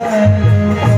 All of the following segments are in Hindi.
Hello.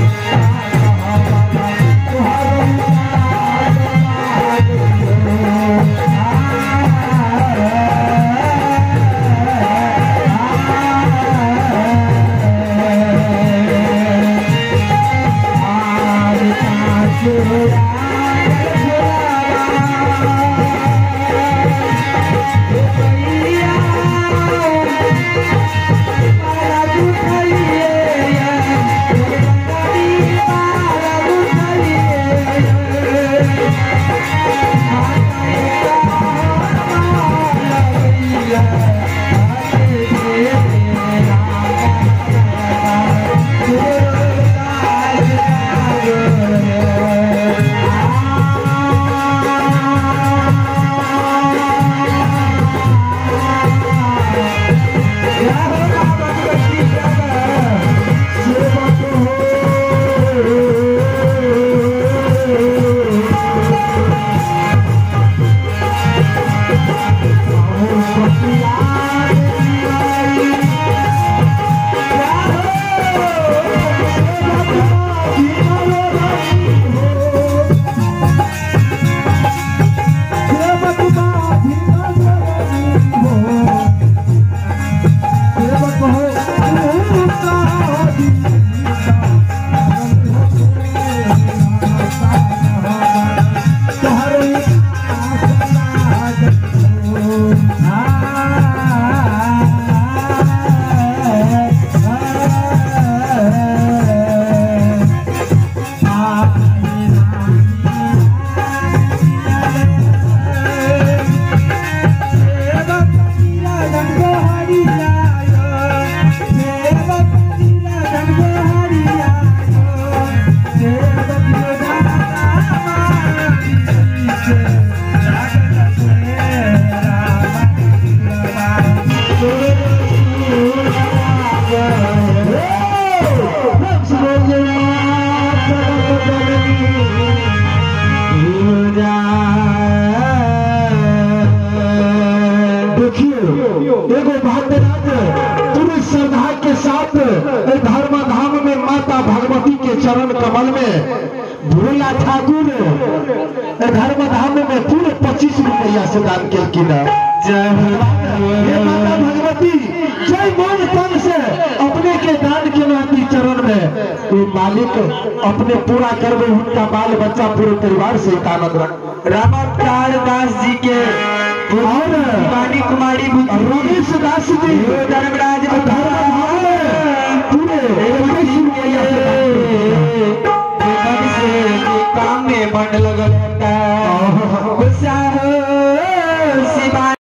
happy. चरण कमल में। भोला ठाकुर धर्म धाम में पूरे पच्चीस रुपया से दान किया जय माता भगवती जय मन तन से अपने के दान के नाती चरण में। ये मालिक अपने पूरा करबे उनका बाल बच्चा पूरे परिवार से आनंद रख। रामावतार दास जी के और कुमारी रमेश दास जी। धर्मराज